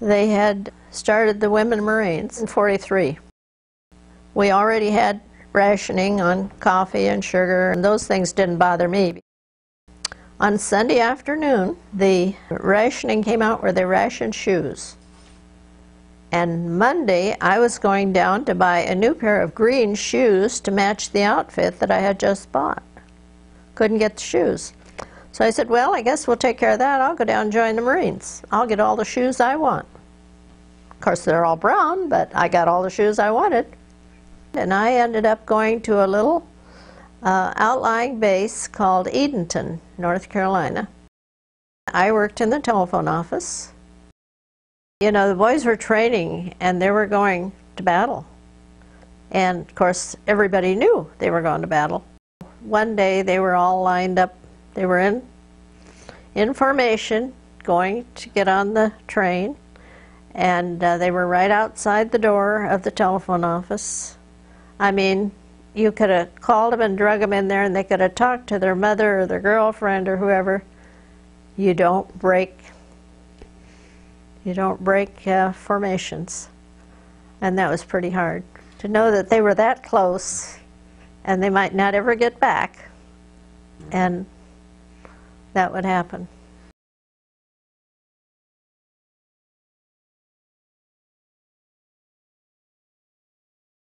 they had started the Women Marines in 43. We already had rationing on coffee and sugar, and those things didn't bother me. On Sunday afternoon, the rationing came out where they rationed shoes. And Monday, I was going down to buy a new pair of green shoes to match the outfit that I had just bought. Couldn't get the shoes. So I said, well, I guess we'll take care of that. I'll go down and join the Marines. I'll get all the shoes I want. Of course, they're all brown, but I got all the shoes I wanted. And I ended up going to a little uh, outlying base called Edenton, North Carolina. I worked in the telephone office. You know, the boys were training and they were going to battle. And of course, everybody knew they were going to battle. One day they were all lined up, they were in, in formation, going to get on the train, and uh, they were right outside the door of the telephone office. I mean, you could have called them and drug them in there and they could have talked to their mother or their girlfriend or whoever. You don't break, you don't break uh, formations. And that was pretty hard. To know that they were that close and they might not ever get back and that would happen.